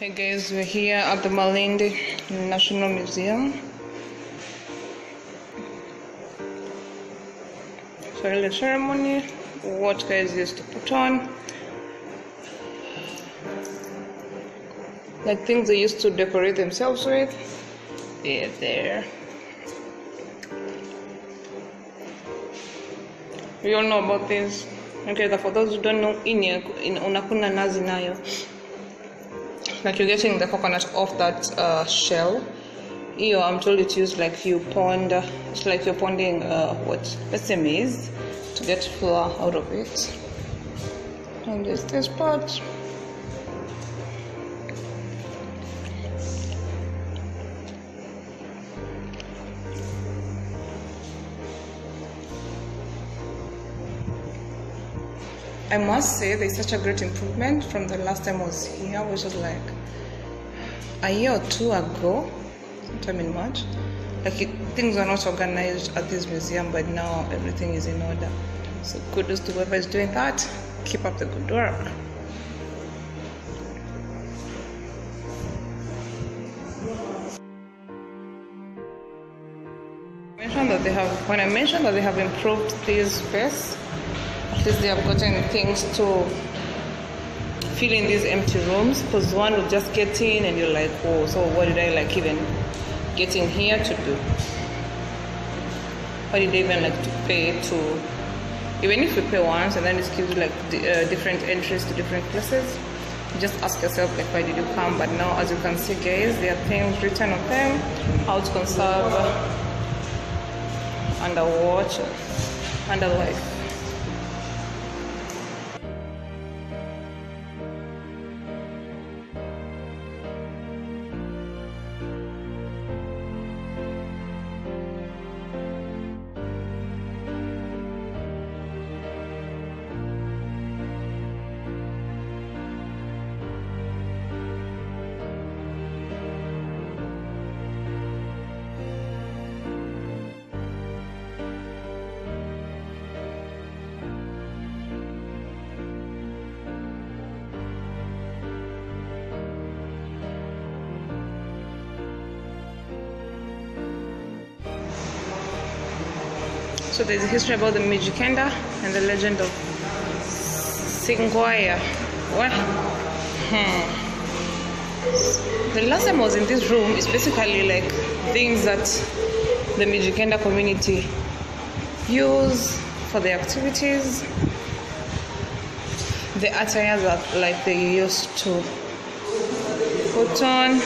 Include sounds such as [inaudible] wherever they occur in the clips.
Hey guys, we're here at the Malindi National Museum. So the ceremony, what guys used to put on. Like things they used to decorate themselves with. They're there. We all know about this. Okay, for those who don't know, in unakuna nazi nayo like you're getting the coconut off that uh, shell. You i'm told it's used like you pond it's like you're ponding uh, what let's say maize to get flour out of it. And there's this part I must say there's such a great improvement from the last time I was here, which was like a year or two ago, sometime in March. Like it, things were not organized at this museum, but now everything is in order. So kudos to whoever is doing that. Keep up the good work. Mentioned that they have when I mentioned that they have improved this space least they have gotten things to fill in these empty rooms because one will just get in and you're like oh so what did i like even get in here to do? What did I even like to pay to? Even if you pay once and then it gives you like uh, different entries to different places just ask yourself like why did you come? But now as you can see guys there are things written on them how to conserve underwater under So there's a history about the Mijikenda and the legend of Singwaya. What? Hmm. The last time I was in this room is basically like things that the Mijikenda community use for their activities. The attire that like they used to put on.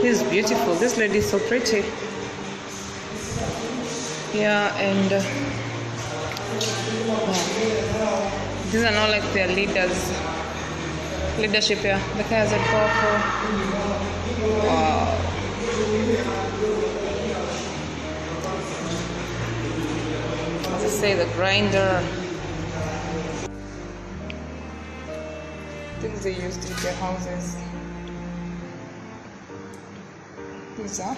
This is beautiful. This lady is so pretty yeah and uh, wow. these are not like their leaders leadership here. The guys are powerful wow. As I say the grinder. Things they used in their houses. These are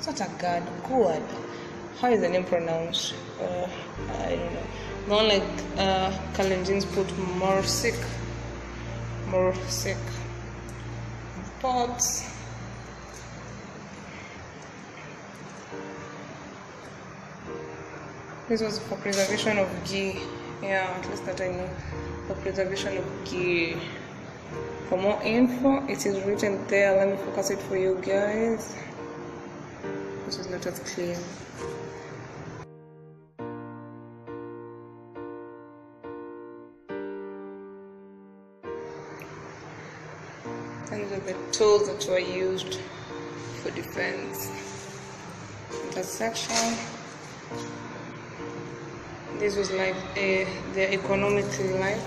such a god good how is the name pronounced? Uh, I don't know. Not like uh, Kalenjins put mursik, more sick pots. This was for preservation of ghee. Yeah, at least that I know. For preservation of ghee. For more info, it is written there. Let me focus it for you guys. This is not as clear. Are the tools that were used for defense. Intersection. This was like a, their economic life.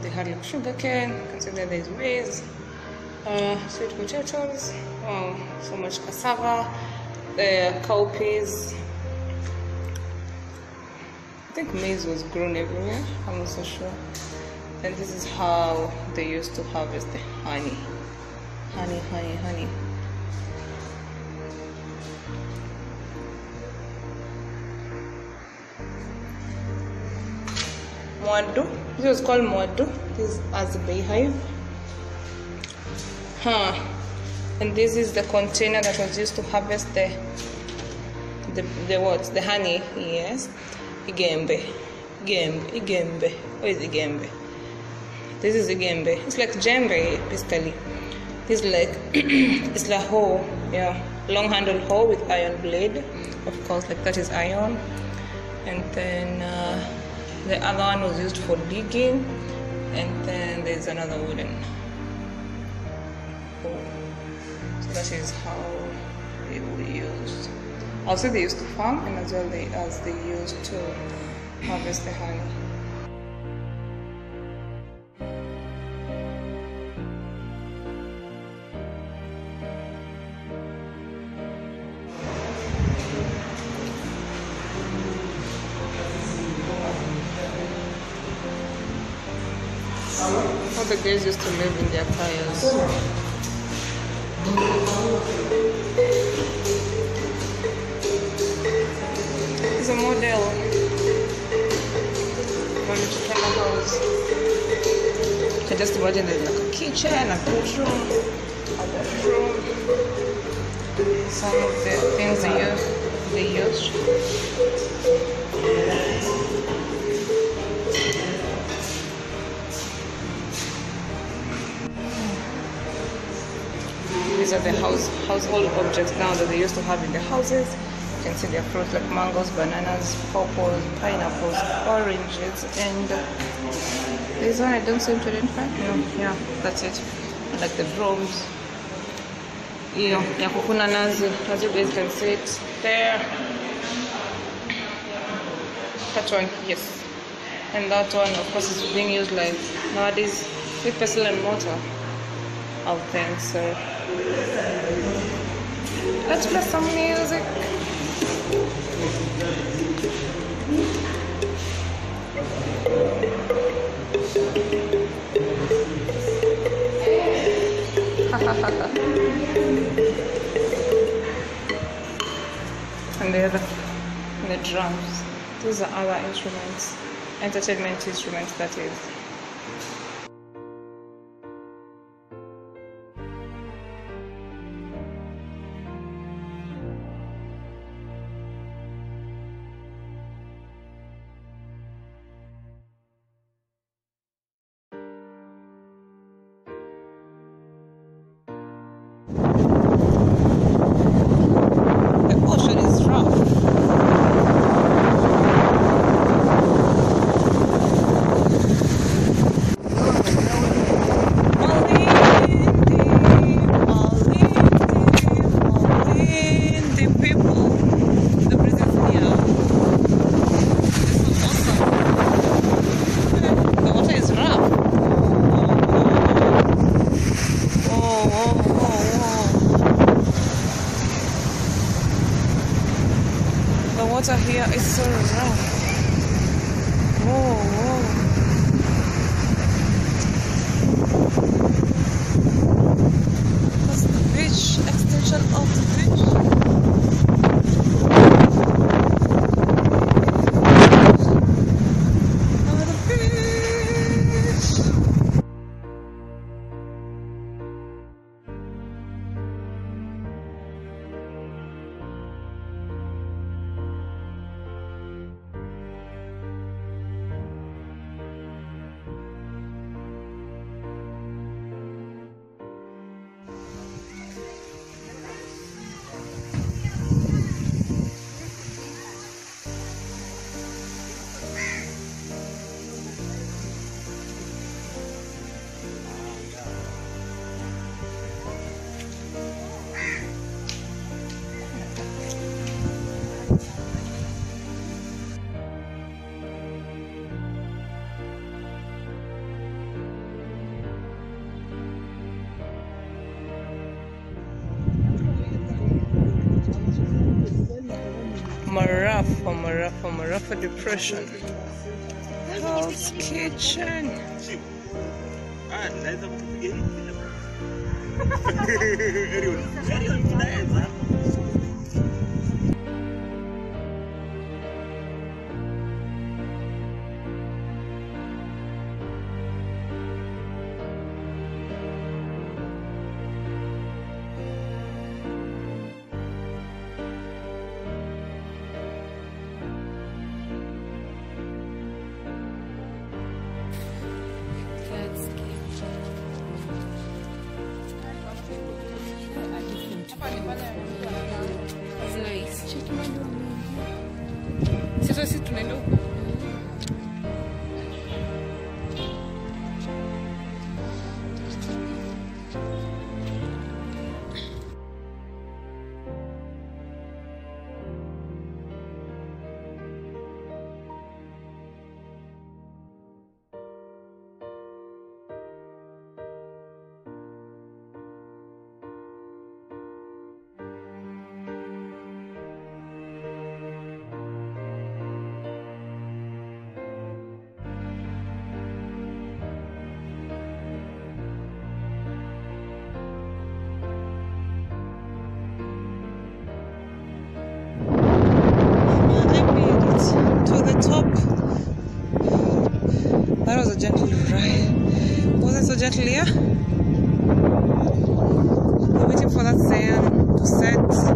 They had like sugar cane, consider there's maize, uh, sweet potatoes, wow, so much cassava, uh, cowpeas. I think maize was grown everywhere, I'm not so sure and this is how they used to harvest the honey honey honey honey Mwadu This was called Modu. This is as a beehive. Huh. And this is the container that was used to harvest the the, the what? The honey, yes. Igembe. Igembe. Igembe. Where is Igembe? This is a Igembe. It's like djembe basically. This is like it's like [clears throat] hoe, yeah. Long handled hoe with iron blade. Of course, like that is iron. And then uh, the other one was used for digging. And then there's another wooden. So that is how they were used. Also, they used to farm, and as well they as they used to harvest the honey. All the guys used to live in their fires. It's a model. Check a house. You can just imagine there's like a kitchen, a bedroom, a bedroom. Some of the things they use, they use. These are the house household objects now that they used to have in the houses. You can see their fruits like mangoes, bananas, pawpaws, pineapples, oranges, and this one I don't seem to identify. No, yeah, that's it. And like the brooms. Yeah, ya kukuna nazi, as you guys can see it there. That one, yes. And that one, of course, is being used like nowadays with pestle and mortar. I'll think so. Let's play some music. [laughs] and the other, the drums. Those are other instruments, entertainment instruments, that is. Here is so rough. Whoa, whoa. That's the beach, extension of the Marafa, Marafa, Marafa Depression. Hell's Kitchen. gentle, right? Wasn't so gentle here. Yeah? We're waiting for that sand to set.